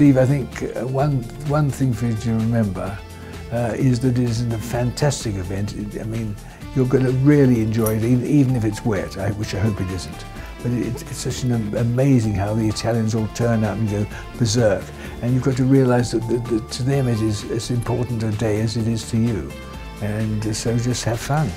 Steve, I think uh, one, one thing for you to remember uh, is that it is a fantastic event. I mean, you're going to really enjoy it, even if it's wet, which I hope it isn't. But it's such an amazing how the Italians all turn up and go berserk. And you've got to realise that, that, that to them it is as important a day as it is to you. And so just have fun.